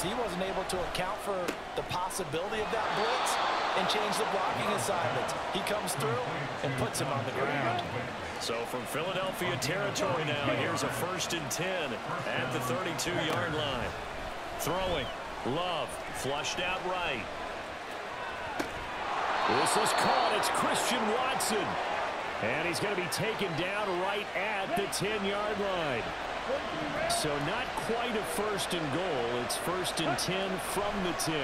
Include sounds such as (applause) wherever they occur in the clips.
defense. He wasn't able to account for the possibility of that blitz and change the blocking assignments. He comes through and puts him on the ground. So from Philadelphia territory now, here's a first and 10 at the 32-yard line. Throwing. Love. Flushed out right. This is caught. It's Christian Watson. And he's going to be taken down right at the 10-yard line. So not quite a first and goal. It's first and 10 from the 10.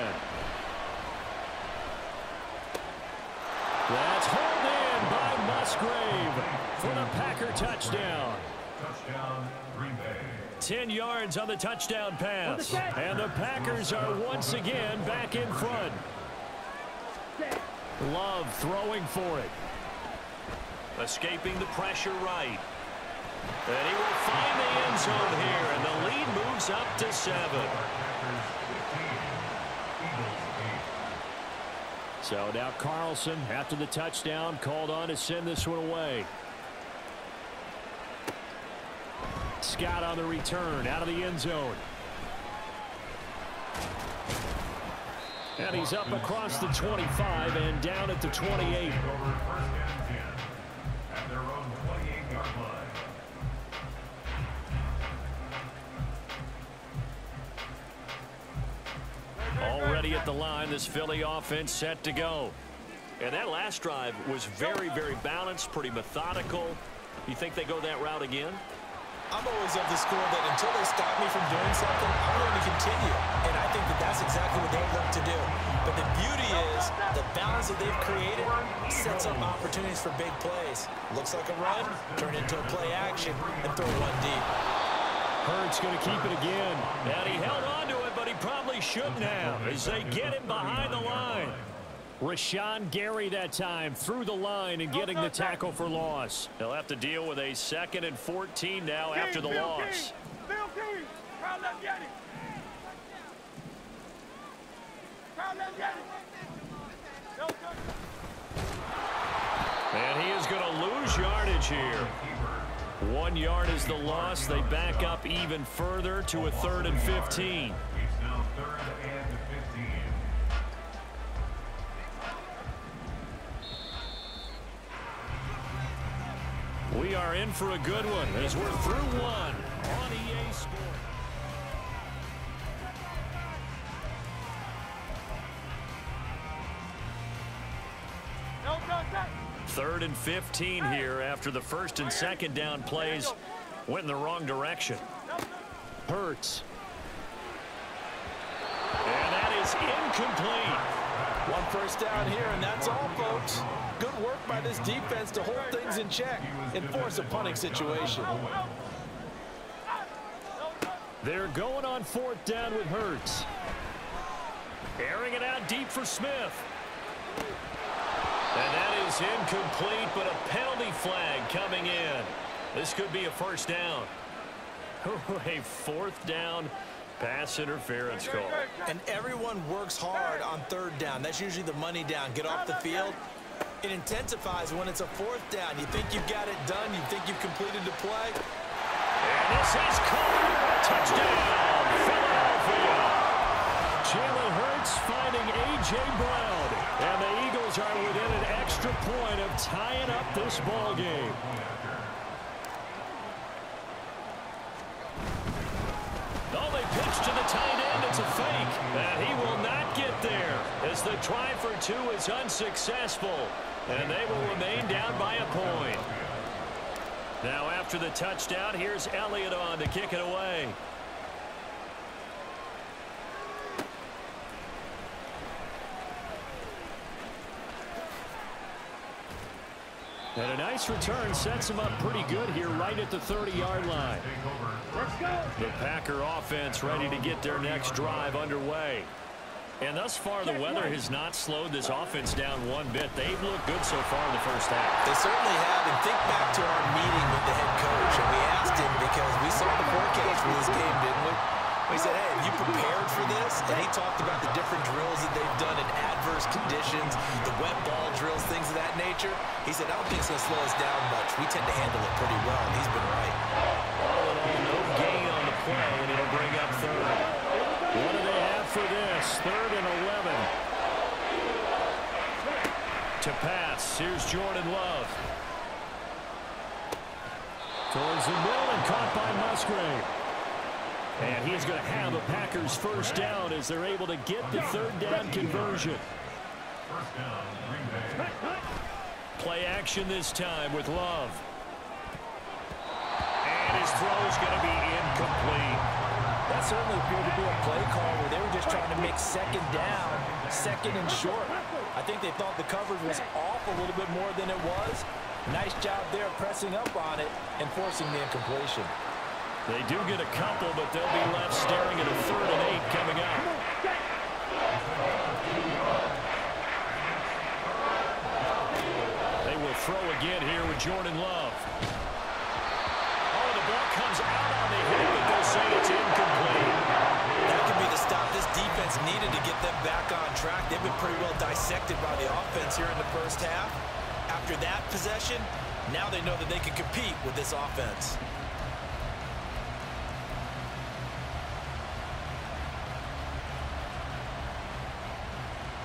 That's hauled in by Musgrave for the Packer touchdown. Touchdown, Green Bay. 10 yards on the touchdown pass. And the Packers are once again back in front. Love throwing for it. Escaping the pressure right. And he will find the end zone here, and the lead moves up to seven. So now Carlson, after the touchdown, called on to send this one away. Scott on the return, out of the end zone. And he's up across the 25 and down at the 28. The line, this Philly offense set to go. And that last drive was very, very balanced, pretty methodical. You think they go that route again? I'm always of the school that until they stop me from doing something, I'm going to continue. And I think that that's exactly what they look to do. But the beauty is the balance that they've created sets up opportunities for big plays. Looks like a run, turn into a play action, and throw one deep. Hurts going to keep it again. And he held on to it, but he probably shouldn't have as they get him behind the line. Rashan Gary that time through the line and getting the tackle for loss. He'll have to deal with a second and 14 now after the loss. And he is going to lose yardage here. One yard is the loss. They back up even further to a third and 15. We are in for a good one as we're through one on EA Sports. Third and 15 here after the first and second down plays went in the wrong direction. Hurts. And that is incomplete. One first down here, and that's all, folks. Good work by this defense to hold things in check and force a punting situation. They're going on fourth down with Hurts. Airing it out deep for Smith. And that is incomplete, but a penalty flag coming in. This could be a first down. (laughs) Oh, a fourth down pass interference call. And everyone works hard on third down. That's usually the money down. Get off the field. It intensifies when it's a fourth down. You think you've got it done. You think you've completed the play. And this is caught. Touchdown, Philadelphia. Jalen Hurts finding A.J. Brown. And the Eagles are within an extra point of tying up this ball game. The try for two is unsuccessful. And they will remain down by a point. Now after the touchdown, here's Elliott on to kick it away. And a nice return sets him up pretty good here right at the 30-yard line. The Packer offense ready to get their next drive underway. And thus far, the weather has not slowed this offense down one bit. They've looked good so far in the first half. They certainly have. And think back to our meeting with the head coach. And we asked him because we saw the forecast for this game, didn't we? We said, hey, have you prepared for this? And he talked about the different drills that they've done in adverse conditions, the wet ball drills, things of that nature. He said, I don't think it's going to slow us down much. We tend to handle it pretty well, and he's been right. All in all, no gain on the play, and it'll bring up third. What do they have? Third and 11. To pass. Here's Jordan Love. Towards the middle and caught by Musgrave. And he's going to have a Packers first down as they're able to get the third down conversion. Play action this time with Love. And his throw is going to be incomplete. That certainly appeared to be a play call where they were just trying to make second down, second and short. I think they thought the coverage was off a little bit more than it was. Nice job there pressing up on it and forcing the incompletion. They do get a couple, but they'll be left staring at a third and eight coming up. They will throw again here with Jordan Love. Defense needed to get them back on track. They've been pretty well dissected by the offense here in the first half. After that possession, now they know that they can compete with this offense.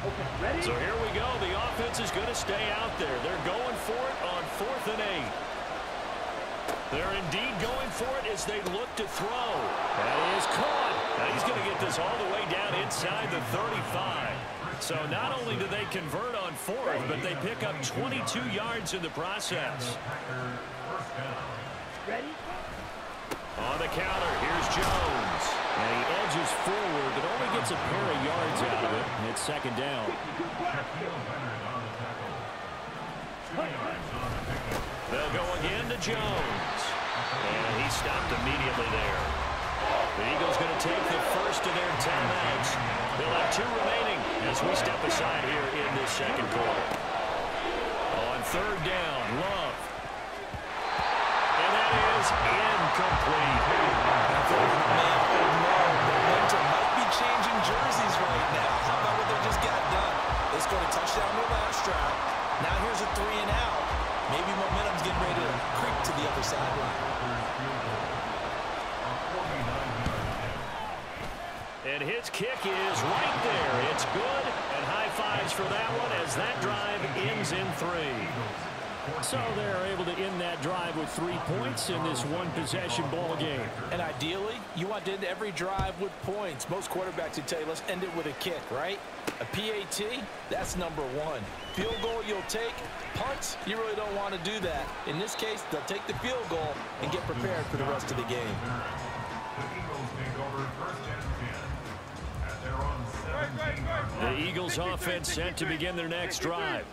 Okay, ready? so here we go. The offense is going to stay out there. They're going for it on fourth and eight. They're indeed going for it as they look to throw. That is caught. Now he's going to get this all the way down inside the 35. So not only do they convert on fourth, but they pick up 22 yards in the process. Ready? On the counter, here's Jones. And he edges forward, but only gets a pair of yards out of it. And it's second down. They'll go again to Jones. And he stopped immediately there. The Eagles going to take the first of their ten timeouts. They'll have two remaining as we step aside here in this second quarter. On third down, Love. And that is incomplete. Momentum might be changing jerseys right now. How about what they just got done? They scored a touchdown their last drive. Now here's a three and out. Maybe momentum's getting ready to creep to the other sideline. And his kick is right there. It's good. And high fives for that one as that drive ends in three. So they're able to end that drive with three points in this one-possession ball game. And ideally, you want to end every drive with points. Most quarterbacks would tell you, let's end it with a kick, right? A PAT, that's number one. Field goal you'll take. Punts, you really don't want to do that. In this case, they'll take the field goal and get prepared for the rest of the game. The Eagles offense set to begin their next drive.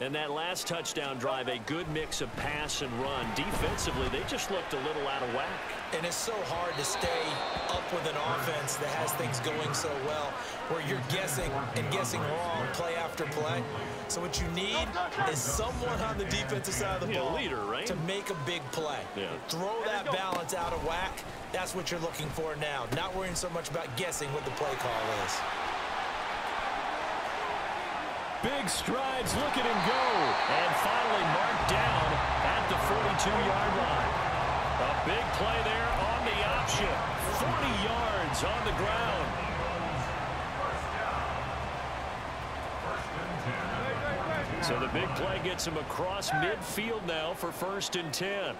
And that last touchdown drive, a good mix of pass and run. Defensively, they just looked a little out of whack. And it's so hard to stay up with an offense that has things going so well, where you're guessing and guessing wrong play after play. So what you need is someone on the defensive side of the Yeah, ball leader, right? to make a big play. Yeah. Throw that balance out of whack. That's what you're looking for now. Not worrying so much about guessing what the play call is. Big strides, look at him go. And finally marked down at the 42-yard line. A big play there on the option. 40 yards on the ground. So the big play gets him across midfield now for first and 10.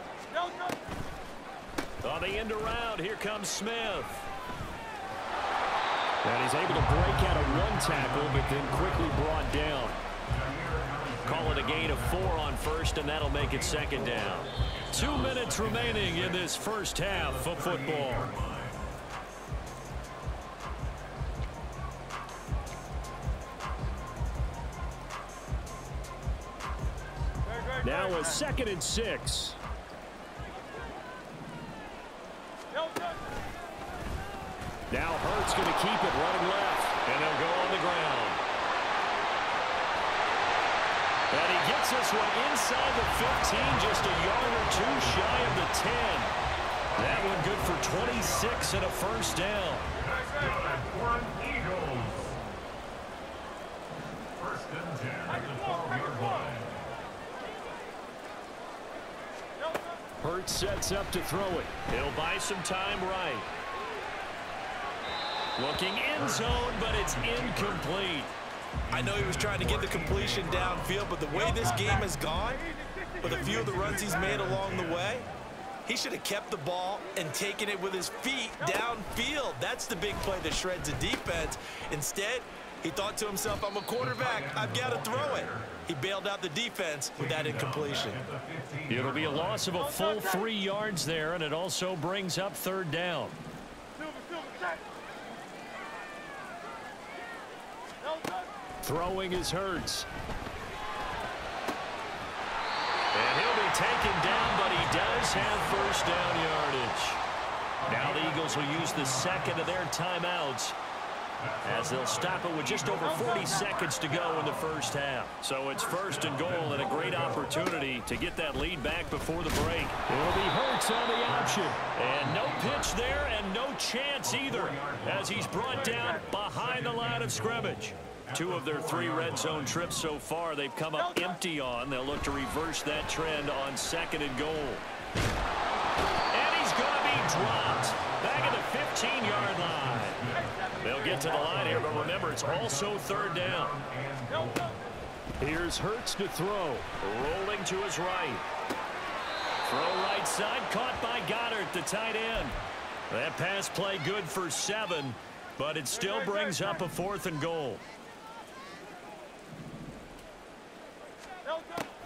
On the end around, here comes Smith. And he's able to break out of one tackle, but then quickly brought down. Call it a gain of four on first, and that'll make it second down. Two minutes remaining in this first half of football. Now a second and six. Now Hurts going to keep it running left, and they'll go on the ground. And he gets this one inside the 15, just a yard or two shy of the 10. That one good for 26 and a first down. Hurts sets up to throw it. He'll buy some time right. Looking in zone, but it's incomplete. I know he was trying to get the completion downfield, but the way this game has gone, with a few of the runs he's made along the way, he should have kept the ball and taken it with his feet downfield. That's the big play that shreds a defense. Instead, he thought to himself, I'm a quarterback. I've got to throw it. He bailed out the defense with that incompletion. It'll be a loss of a full three yards there, and it also brings up third down. Throwing is Hurts. And he'll be taken down, but he does have first down yardage. Now the Eagles will use the second of their timeouts as they'll stop it with just over 40 seconds to go in the first half. So it's first and goal and a great opportunity to get that lead back before the break. It'll be Hurts on the option. And no pitch there and no chance either as he's brought down behind the line of scrimmage. Two of their three red zone trips so far they've come up empty on. They'll look to reverse that trend on second and goal. And he's going to be dropped back at the 15-yard line. They'll get to the line here, but remember, it's also third down. Here's Hurts to throw. Rolling to his right. Throw right side, caught by Goedert, the tight end. That pass play good for seven, but it still brings up a fourth and goal.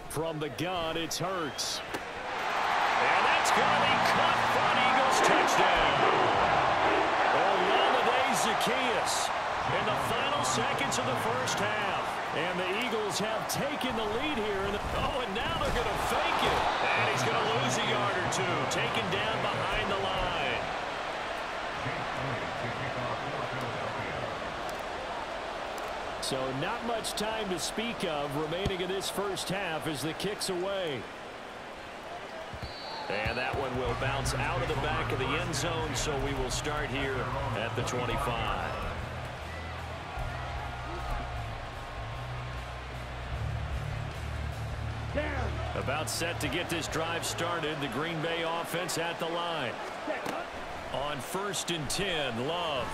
From the gun, it's Hurts. And that's going to be caught for Eagles touchdown. Olamide Zaccheaus in the final seconds of the first half. And the Eagles have taken the lead here. The, oh, and now they're going to fake it. And he's going to lose a yard or two. Taken down behind the line. So not much time to speak of remaining in this first half as the kick's away. And that one will bounce out of the back of the end zone, so we will start here at the 25. About set to get this drive started, the Green Bay offense at the line. On first and 10, Love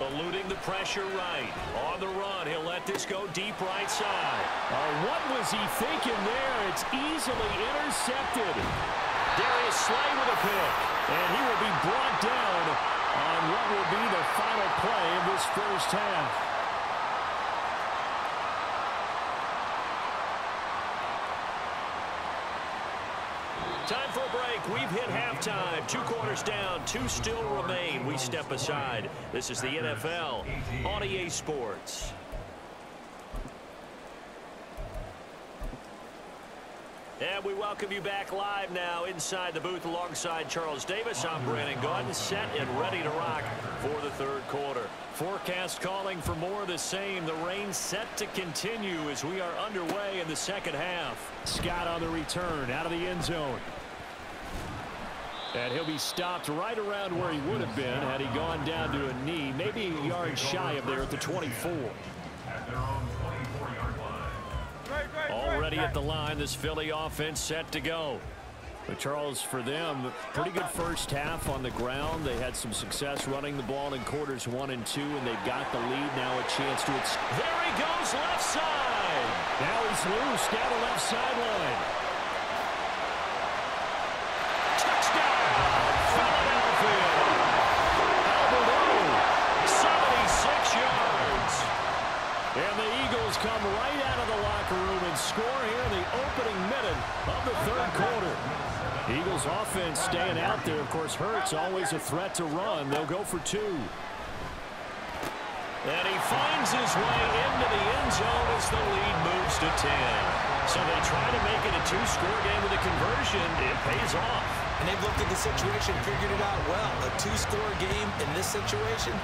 Eluding the pressure right. On the run, he'll let this go deep right side. Uh, what was he thinking there? It's easily intercepted. Darius Slay with a pick. And he will be brought down on what will be the final play of this first half. Time for a break. We've halftime. Two quarters down. Two still remain. We step aside. This is the NFL on EA Sports. And we welcome you back live now inside the booth alongside Charles Davis. I'm Brandon Gaudin, set and ready to rock for the third quarter. Forecast calling for more of the same. The rain set to continue as we are underway in the second half. Scott on the return out of the end zone. And he'll be stopped right around where he would have been had he gone down to a knee, maybe a yard shy of there at the 24. Already at the line, this Philly offense set to go. But Charles, for them, pretty good first half on the ground. They had some success running the ball in quarters one and two, and they've got the lead. Now a chance to... There he goes, left side. Now he's loose down the left sideline. Score here in the opening minute of the third quarter. Eagles offense staying out there. Of course, Hurts always a threat to run. They'll go for two. And he finds his way into the end zone as the lead moves to 10. So they try to make it a two-score game with a conversion. It pays off. And they've looked at the situation, figured it out well. A two-score game in this situation,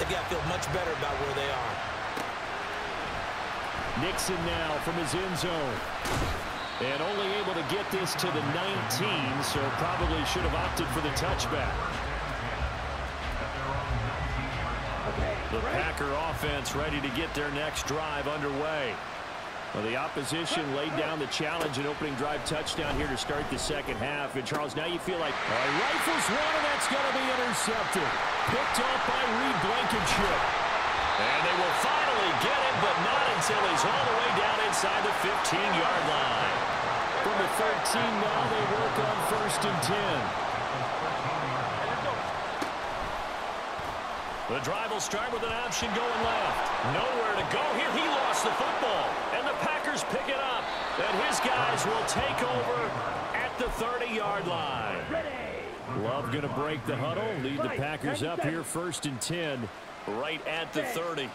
they've got to feel much better about where they are. Nixon now from his end zone. And only able to get this to the 19, so probably should have opted for the touchback. The Packer offense ready to get their next drive underway. Well, the opposition laid down the challenge and opening drive touchdown here to start the second half. And, Charles, now you feel like a rifles one, and that's going to be intercepted. Picked off by Reed Blankenship. And they will finally get him, but not he's all the way down inside the 15-yard line. From the 13 now, they work on first and 10. The drive will start with an option going left. Nowhere to go here. He lost the football. And the Packers pick it up. And his guys will take over at the 30-yard line. Love going to break the huddle. Lead the Packers up here first and 10 right at the 30.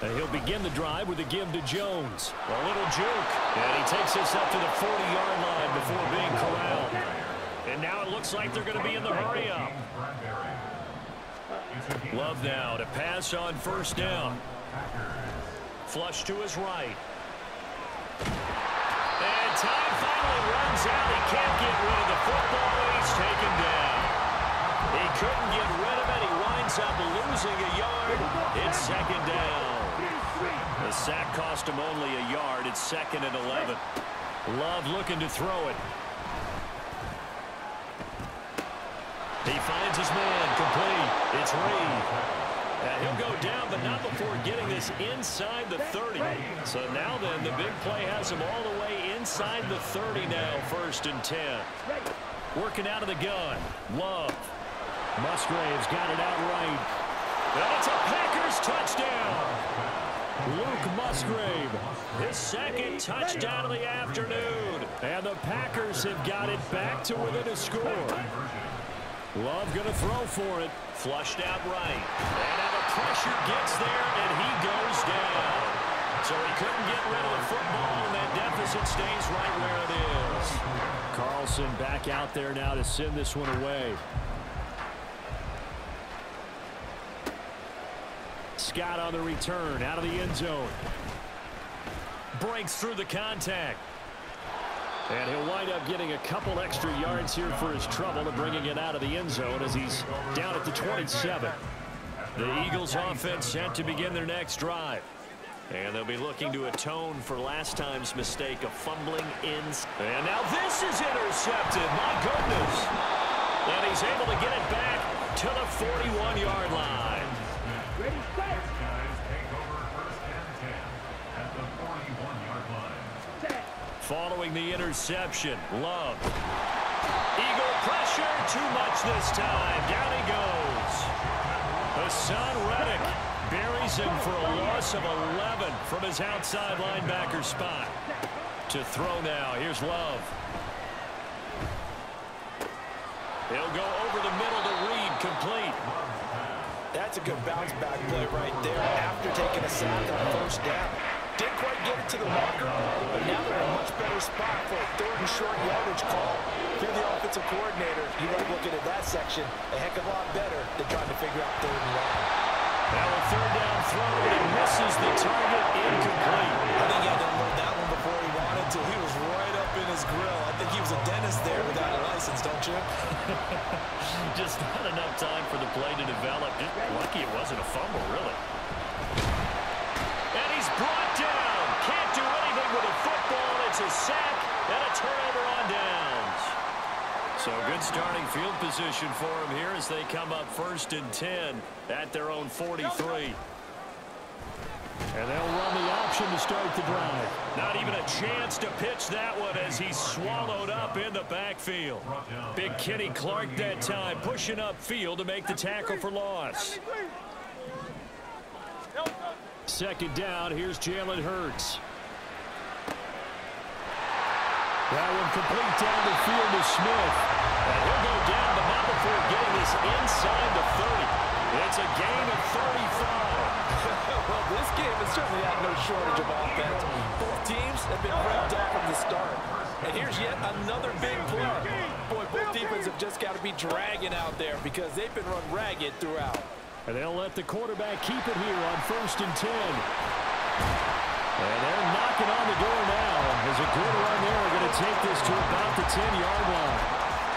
And he'll begin the drive with a give to Jones. A little juke. And he takes us up to the 40-yard line before being corralled. And now it looks like they're going to be in the hurry-up. Love now to pass on first down. Flush to his right. And time finally runs out. He can't get rid of the football. He's taken down. He couldn't get rid of it. He winds up losing a yard. It's second down. The sack cost him only a yard. It's second and 11. Love looking to throw it. He finds his man complete. It's Reed. And he'll go down, but not before getting this inside the 30. So now then, the big play has him all the way inside the 30 now, first and 10. Working out of the gun. Love. Musgrave's got it out right. And it's a Packers touchdown. Luke Musgrave, his second touchdown of the afternoon. And the Packers have got it back to within a score. Love going to throw for it. Flushed out right. And now the pressure gets there, and he goes down. So he couldn't get rid of the football, and that deficit stays right where it is. Carlson back out there now to send this one away. Scott on the return, out of the end zone. Breaks through the contact. And he'll wind up getting a couple extra yards here for his trouble and bringing it out of the end zone as he's down at the 27. The Eagles offense set to begin their next drive. And they'll be looking to atone for last time's mistake of fumbling in. And now this is intercepted. My goodness. And he's able to get it back to the 41-yard line. Following the interception. Love. Eagle pressure, too much this time. Down he goes. Haason Reddick buries him for a loss of 11 from his outside linebacker spot. To throw now, here's Love. He'll go over the middle to Reed, complete. That's a good bounce back play right there after taking a sack on first down. Didn't quite get it to the marker, but now they're in a much better spot for a third and short yardage call. If you're the offensive coordinator, you like looking at that section a heck of a lot better than trying to figure out third and long. Now a third down throw, and he misses the target incomplete. I think he had to unload that one before he wanted to. He was right up in his grill. I think he was a dentist there without a license, don't you? (laughs) Just not enough time for the play to develop. Just lucky it wasn't a fumble, really. Sack and a turnover on downs. So good starting field position for him here as they come up first and 10 at their own 43. And they'll run the option to start the drive. Not even a chance to pitch that one as he's swallowed up in the backfield. Big Kenny Clark that time pushing up field to make the tackle for loss. Second down, here's Jalen Hurts. That one complete down the field to Smith. And he'll go down, but not before getting this inside the 30. It's a gain of 35. (laughs) well, this game has certainly had no shortage of offense. Both teams have been revved up from the start. And here's yet another big play. Boy, both defenses have just got to be dragging out there because they've been run ragged throughout. And they'll let the quarterback keep it here on first and 10. And they're knocking on the door now. As a good run there, are going to take this to about the 10-yard line.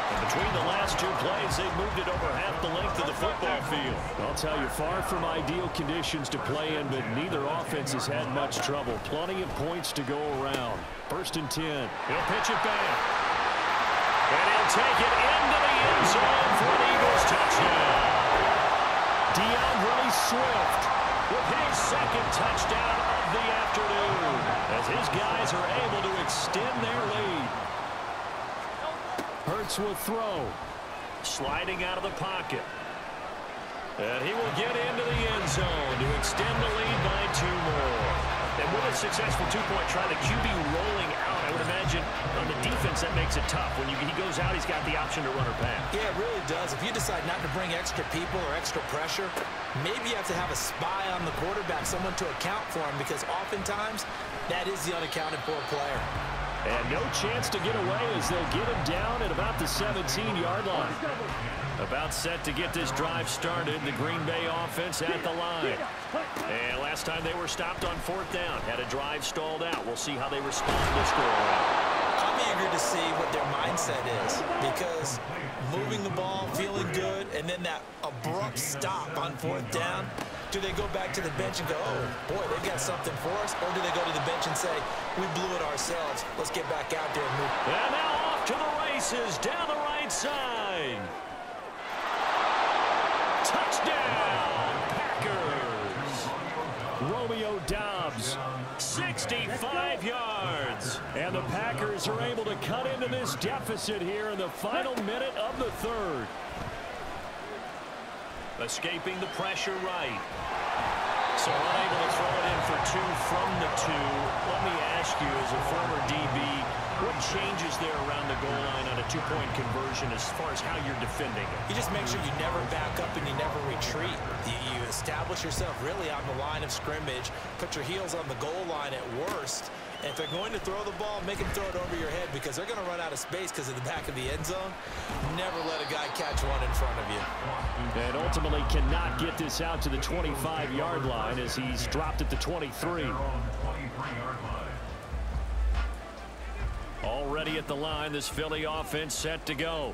And between the last two plays, they've moved it over half the length of the football field. I'll tell you, far from ideal conditions to play in, but neither offense has had much trouble. Plenty of points to go around. First and 10. He'll pitch it back. And he'll take it into the end zone for an Eagles touchdown. D'Andre Swift with his second touchdown the afternoon as his guys are able to extend their lead. Hurts will throw. Sliding out of the pocket. And he will get into the end zone to extend the lead by two more. And with a successful two-point try, the QB rolling out, I would imagine on the defense that makes it tough. When you, he goes out, he's got the option to run or pass. Yeah, it really does. If you decide not to bring extra people or extra pressure, maybe you have to have a spy on the quarterback, someone to account for him, because oftentimes that is the unaccounted for player. And no chance to get away as they'll get him down at about the 17-yard line. About set to get this drive started, the Green Bay offense at the line. And last time they were stopped on fourth down, had a drive stalled out. We'll see how they respond to score. I'm eager to see what their mindset is because moving the ball, feeling good, and then that abrupt stop on fourth down, do they go back to the bench and go, oh, boy, they've got something for us? Or do they go to the bench and say, we blew it ourselves. Let's get back out there and move. And now off to the races down the right side. Touchdown, Packers. Romeo Doubs, 65 yards. And the Packers are able to cut into this deficit here in the final minute of the third. Escaping the pressure right. So unable to throw it in for two from the two. Let me ask you, as a former DB, what changes there around the goal line on a two-point conversion as far as how you're defending it? You just make sure you never back up and you never retreat. You, you establish yourself really on the line of scrimmage, put your heels on the goal line at worst, if they're going to throw the ball, make them throw it over your head because they're going to run out of space because of the back of the end zone. Never let a guy catch one in front of you. And ultimately cannot get this out to the 25-yard line as he's dropped at the 23. Already at the line, this Philly offense set to go.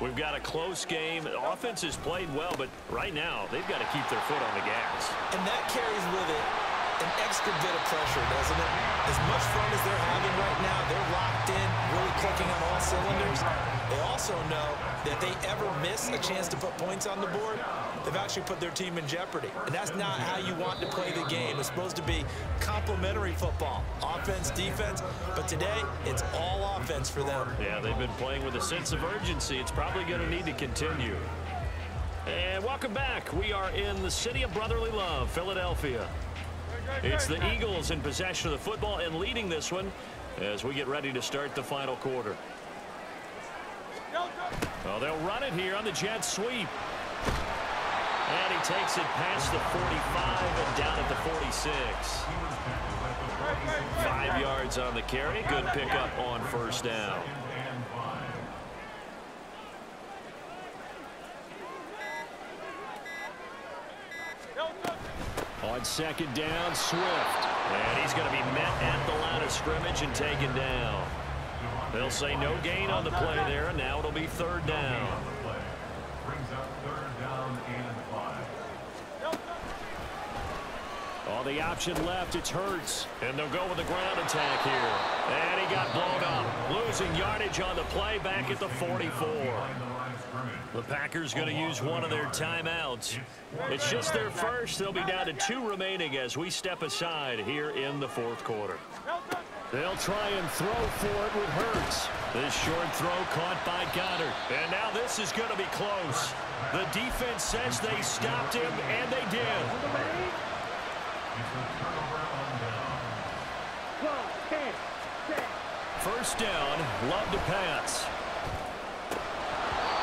We've got a close game. The offense has played well, but right now they've got to keep their foot on the gas. And that carries with it an extra bit of pressure, doesn't it? As much fun as they're having right now, they're locked in, really clicking on all cylinders. They also know that they ever miss a chance to put points on the board, they've actually put their team in jeopardy. And that's not how you want to play the game. It's supposed to be complementary football, offense, defense. But today, it's all offense for them. Yeah, they've been playing with a sense of urgency. It's probably going to need to continue. And welcome back. We are in the city of brotherly love, Philadelphia. It's the Eagles in possession of the football and leading this one as we get ready to start the final quarter. Well, they'll run it here on the jet sweep. And he takes it past the 45 and down at the 46. Five yards on the carry. Good pickup on first down. On second down, Swift. And he's going to be met at the line of scrimmage and taken down. They'll say no gain on the play there, and now it'll be third down. On the option left, it's Hurts. And they'll go with the ground attack here. And he got blown up. Losing yardage on the play back at the 44. The Packers going to use one of their timeouts. It's just their first. They'll be down to two remaining as we step aside here in the fourth quarter. They'll try and throw for it with Hurts. This short throw caught by Goedert. And now this is going to be close. The defense says they stopped him, and they did. First down, love to pass.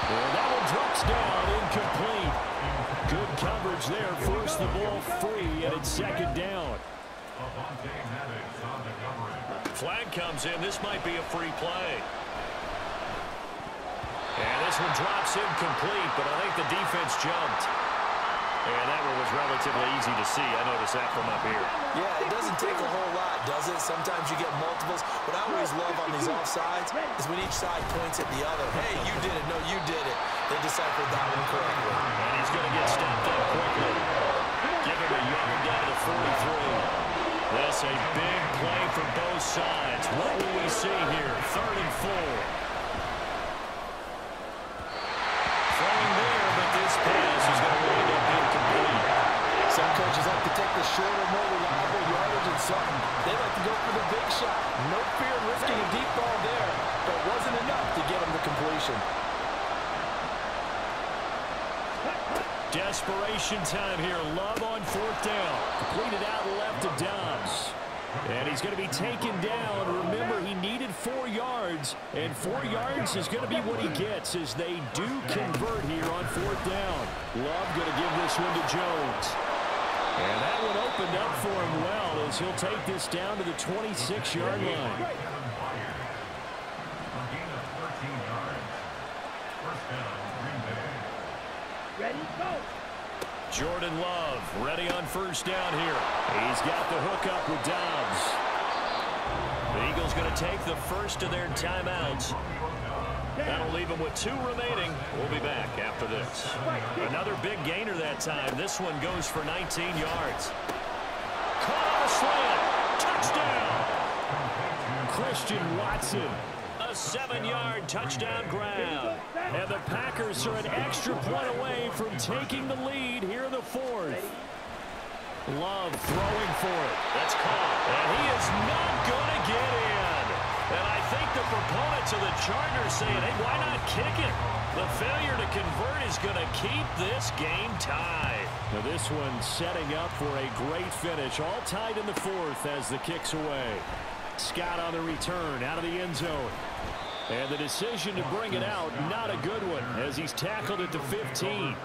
And that one drops down incomplete. Good coverage there. Force the ball free, and it's second down. Flag comes in. This might be a free play. And this one drops incomplete, but I think the defense jumped. And that one was relatively easy to see. I noticed that from up here. Yeah, it doesn't take a whole lot, does it? Sometimes you get multiples. What I always love on these offsides is when each side points at the other. Hey, you did it. No, you did it. They deciphered that one correctly. And he's going to get stepped up quickly. Give him a yard down to 43. That's a big play for both sides. What will we see here? Third and four. Shorter, more reliable yardage and some. They like to go for the big shot. No fear of risking a deep ball there, but wasn't enough to get him the completion. Desperation time here. Love on fourth down. Completed out left to Doubs. And he's going to be taken down. Remember, he needed four yards, and four yards is going to be what he gets as they do convert here on fourth down. Love going to give this one to Jones. And that one opened up for him well as he'll take this down to the 26-yard line. Ready, go. Jordan Love ready on first down here. He's got the hook up with Doubs. The Eagles going to take the first of their timeouts. That'll leave him with two remaining. We'll be back after this. Another big gainer that time. This one goes for 19 yards. Caught on a slant. Touchdown. Christian Watson. A seven-yard touchdown grab. And the Packers are an extra point away from taking the lead here in the fourth. Love throwing for it. That's caught. And he is not going to get in. And I think the proponents of the Chargers saying, hey, why not kick it? The failure to convert is going to keep this game tied. Now this one setting up for a great finish. All tied in the fourth as the kick's away. Scott on the return out of the end zone. And the decision to bring it out, not a good one, as he's tackled at the 15.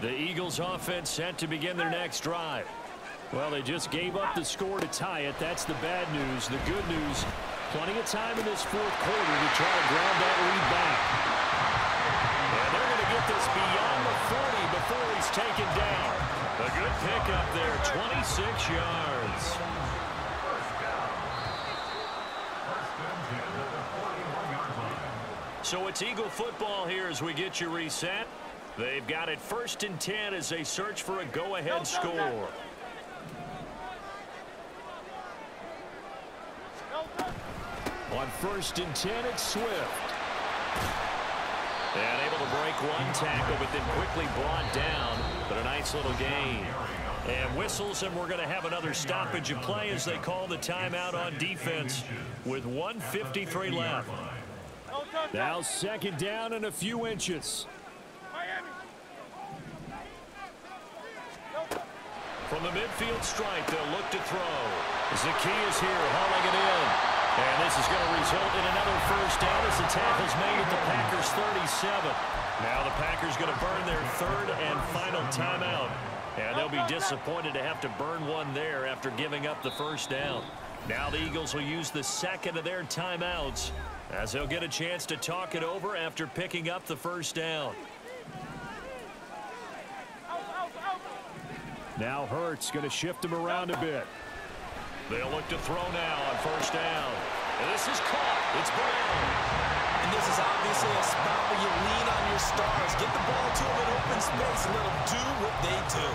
The Eagles offense set to begin their next drive. Well, they just gave up the score to tie it. That's the bad news. The good news, plenty of time in this fourth quarter to try to ground that lead back. And they're going to get this beyond the 40 before he's taken down. A good pickup there, 26 yards. So it's Eagle football here as we get you reset. They've got it first and 10 as they search for a go-ahead score. On first and 10, it's Swift. And able to break one tackle, but then quickly brought down. But a nice little gain. And whistles, and we're going to have another stoppage of play as they call the timeout on defense with 153 left. Now second down and a few inches. From the midfield stripe, they'll look to throw. Zaccheaus here hauling it in. And this is going to result in another first down as the tackle's made at the Packers 37. Now the Packers going to burn their third and final timeout. And they'll be disappointed to have to burn one there after giving up the first down. Now the Eagles will use the second of their timeouts as they'll get a chance to talk it over after picking up the first down. Now Hurts going to shift him around a bit. They'll look to throw now on first down. And this is caught. It's Brown. And this is obviously a spot where you lean on your stars. Get the ball to them in open space and let them do what they do.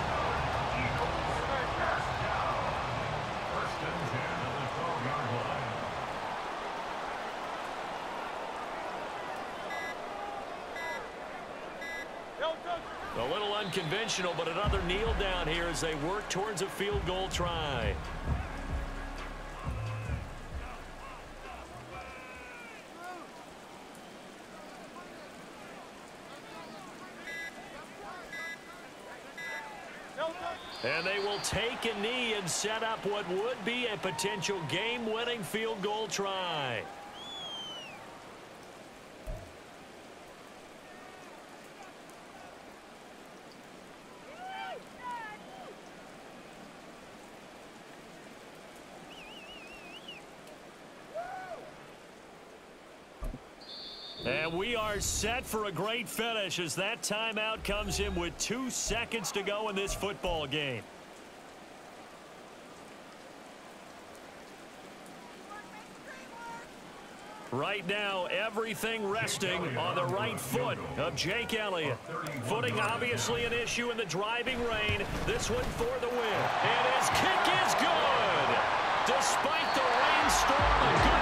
A little unconventional, but another kneel down here as they work towards a field goal try. And they knee and set up what would be a potential game-winning field goal try. And we are set for a great finish as that timeout comes in with two seconds to go in this football game. Right now, everything resting on the right foot of Jake Elliott. Footing obviously an issue in the driving rain. This one for the win. And his kick is good. Despite the rainstorm,